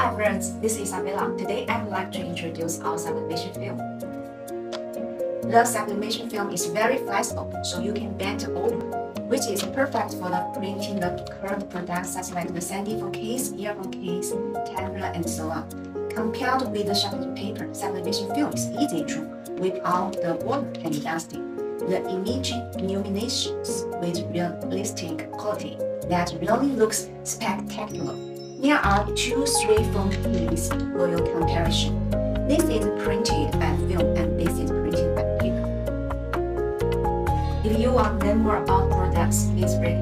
Hi friends, this is Isabella. Today I would like to introduce our sublimation film. The sublimation film is very flexible, so you can bend over, which is perfect for the printing the curved products such like the CD4 case, earphone case, tablet, and so on. Compared with the sharpening paper, sublimation film is easy to wipe out the water and dust. The image illuminations with realistic quality that really looks spectacular. Here are two three phone keys for your comparison. This is printed by film and this is printed by paper. If you want to learn more about products, please read